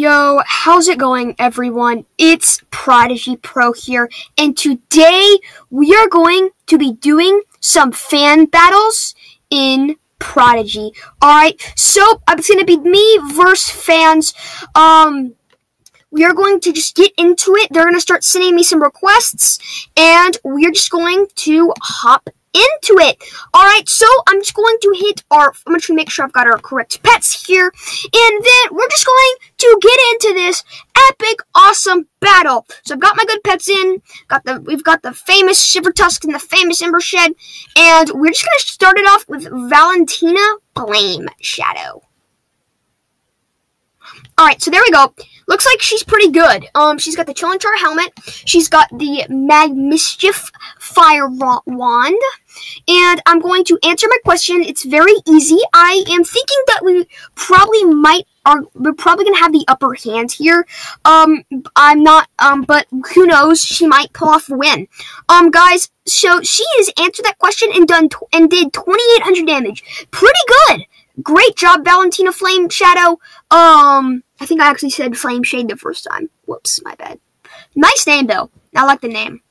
Yo, how's it going, everyone? It's Prodigy Pro here, and today we are going to be doing some fan battles in Prodigy. Alright, so it's gonna be me versus fans. Um, we are going to just get into it. They're gonna start sending me some requests, and we're just going to hop into it. All right, so I'm just going to hit our, I'm going to make sure I've got our correct pets here, and then we're just going to get into this epic, awesome battle. So I've got my good pets in, got the, we've got the famous Shiver Tusk and the famous Ember Shed. and we're just going to start it off with Valentina Flame Shadow. All right, so there we go. Looks like she's pretty good. Um, she's got the Chillinghar helmet. She's got the Mag Mischief Fire Wand. And I'm going to answer my question. It's very easy. I am thinking that we probably might are we're probably gonna have the upper hand here. Um, I'm not. Um, but who knows? She might pull off a win. Um, guys. So she has answered that question and done and did 2,800 damage. Pretty good. Great job, Valentina Flame Shadow. Um, I think I actually said Flame Shade the first time. Whoops, my bad. Nice name, though. I like the name.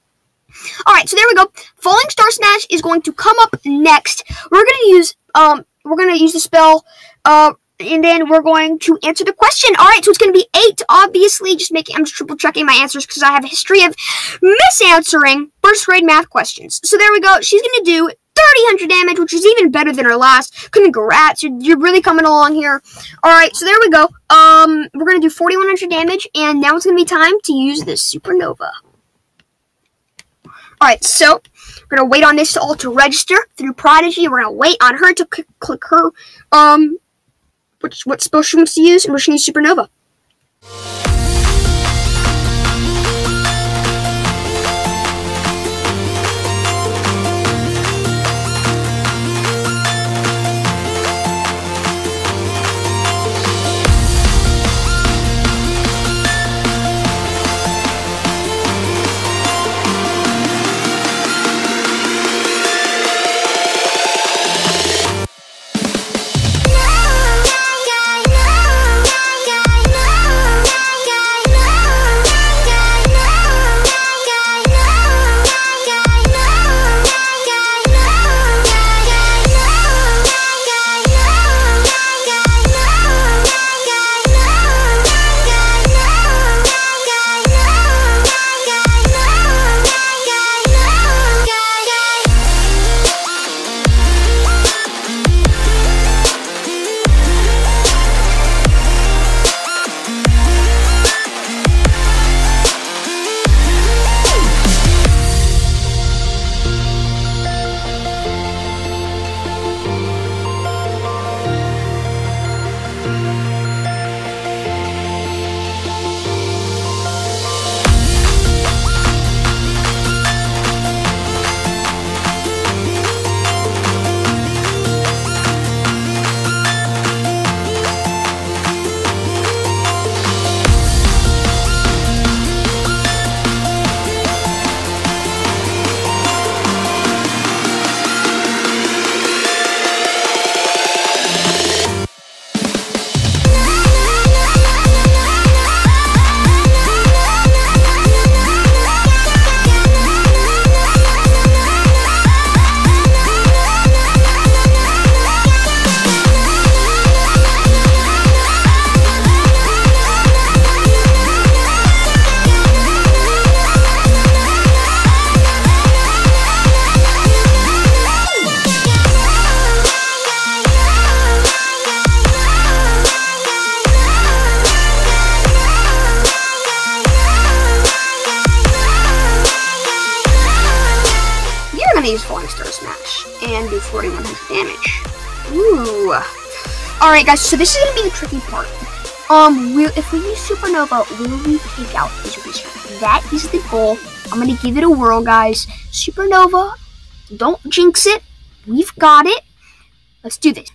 Alright, so there we go. Falling Star Smash is going to come up next. We're going to use, um, we're going to use the spell, uh, and then we're going to answer the question. All right, so it's going to be eight, obviously. Just making, I'm just triple checking my answers because I have a history of misanswering first grade math questions. So there we go. She's going to do 3,000 damage, which is even better than her last. Congrats, you're, you're really coming along here. Alright, so there we go. Um, we're going to do 4,100 damage, and now it's going to be time to use the Supernova. Alright, so we're going to wait on this all to register through Prodigy. We're going to wait on her to click her, um, which, what spell she wants to use, and we're going to use Supernova. Alright guys, so this is gonna be the tricky part. Um, will, if we use Supernova, will we take out Wizard? That is the goal. I'm gonna give it a whirl, guys. Supernova, don't jinx it. We've got it. Let's do this.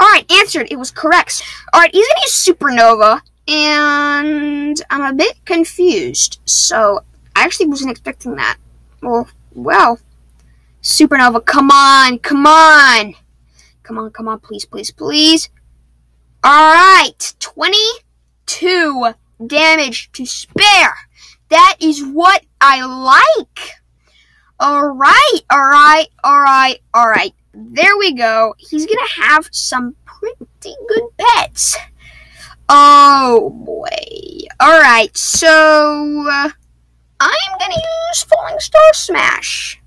Alright, answered. It was correct. Alright, he's gonna use Supernova, and I'm a bit confused. So, I actually wasn't expecting that. Well, well, Supernova, come on, come on. Come on, come on, please, please, please. All right, 22. damage to spare. That is what I like. Alright, alright, alright, alright. There we go. He's gonna have some pretty good pets. Oh boy. Alright, so uh, I'm gonna use Falling Star Smash.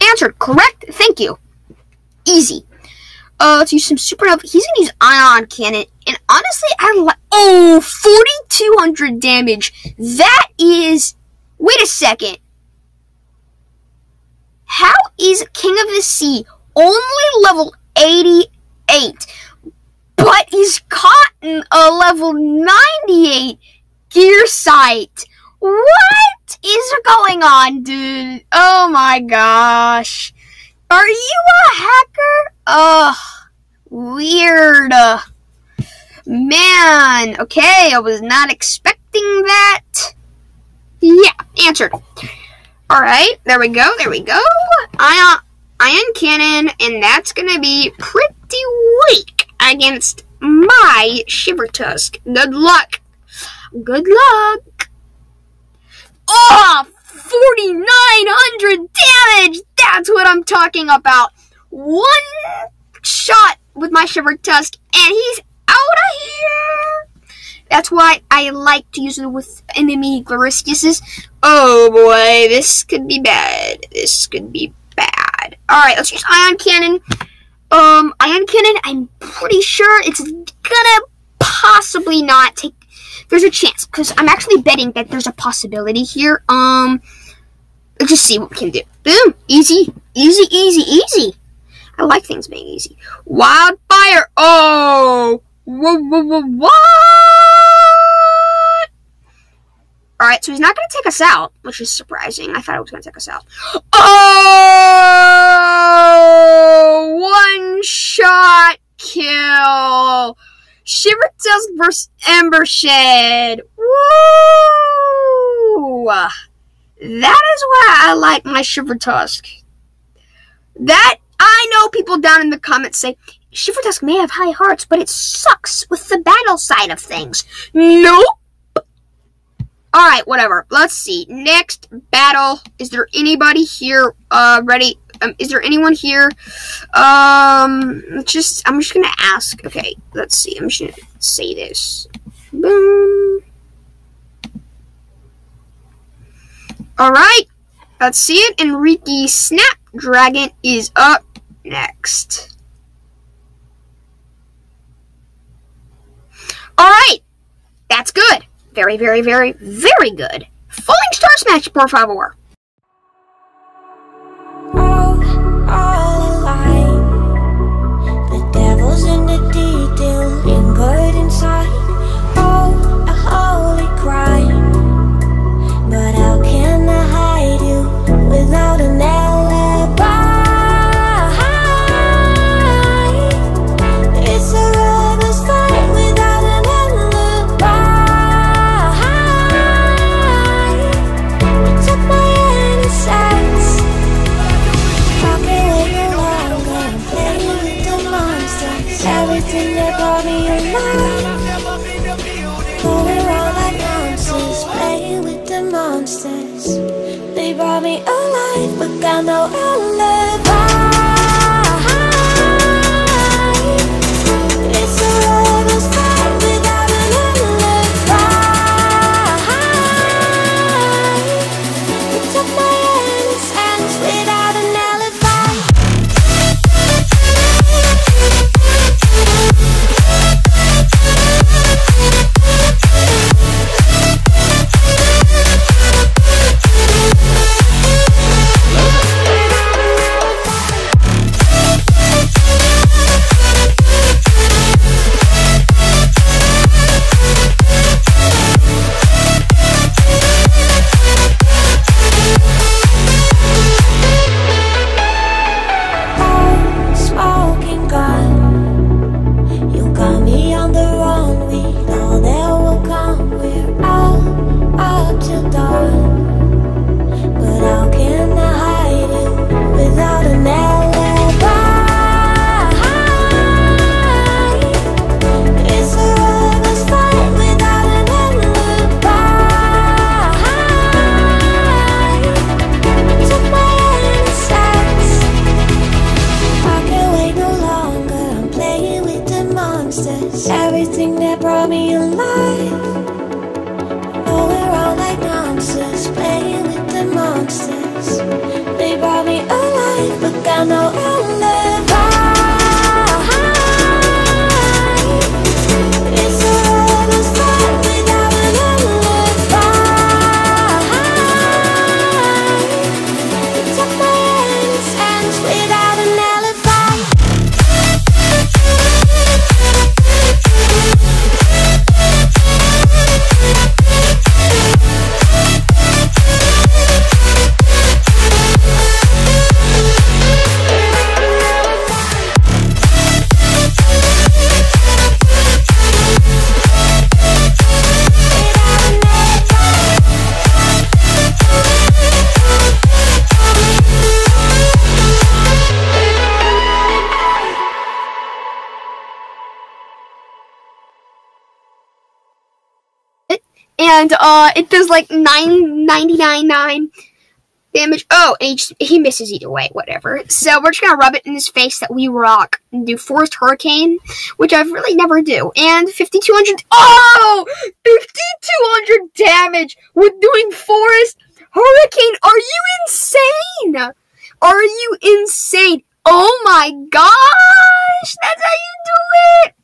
Answered correct. Thank you. Easy. Uh, let's use some supernova. He's gonna use ion cannon, and honestly, I like. Oh, 4,200 damage. That is. Wait a second. How is King of the Sea only level 88, but caught in a level 98 gear sight? What is going on, dude? Oh my gosh. Are you a hacker? Ugh. Weird. Man, okay, I was not expecting that. Yeah, answered. Alright, there we go, there we go. Ion, ion cannon, and that's gonna be pretty weak against my Shivertusk. Good luck. Good luck. Oh, 4,900 damage! That's what I'm talking about. One shot with my Shivertusk, and he's out of here! That's why I like to use it with enemy Gloristiuses. Oh boy, this could be bad. This could be bad. Alright, let's use Ion Cannon. Um, Ion Cannon, I'm pretty sure it's gonna possibly not take there's a chance because I'm actually betting that there's a possibility here. Um, let's just see what we can do. Boom, easy, easy, easy, easy. I like things being easy. Wildfire. Oh, whoa, whoa, whoa, what? All right, so he's not going to take us out, which is surprising. I thought he was going to take us out. Oh, one shot kill. Shiver Tusk versus Ember Shed. Woo! That is why I like my Shiver Tusk. That I know people down in the comments say Shiver Tusk may have high hearts, but it sucks with the battle side of things. Nope. Alright, whatever. Let's see. Next battle. Is there anybody here uh, ready? Um, is there anyone here? Um, just, I'm just gonna ask. Okay, let's see. I'm just gonna say this. Boom. Alright, let's see it. Enrique Snapdragon is up next. Alright, that's good. Very, very, very, very good. Falling Star Smash 454. down no alley alive, but got and uh, it does like nine ninety nine nine damage. Oh, and he, just, he misses either way, whatever. So we're just gonna rub it in his face that we rock and do Forest Hurricane, which I've really never do. And 5200, oh! 5200 damage with doing Forest Hurricane. Are you insane? Are you insane? Oh my gosh! That's how you do it!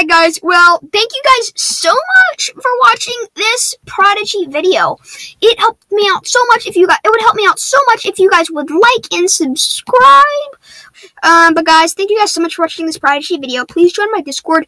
Alright guys, well, thank you guys so much for watching this Prodigy video. It helped me out so much if you guys, it would help me out so much if you guys would like and subscribe. Um, but guys, thank you guys so much for watching this Prodigy video. Please join my Discord.